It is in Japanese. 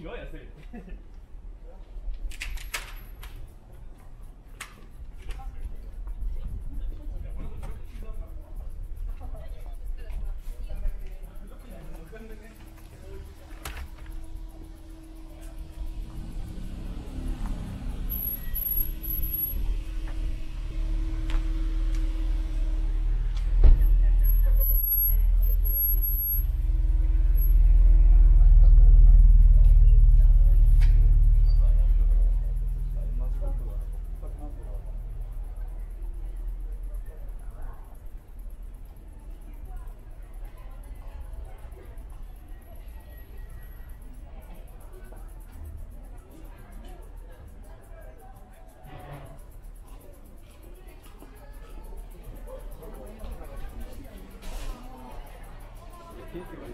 キロ痩せるああ。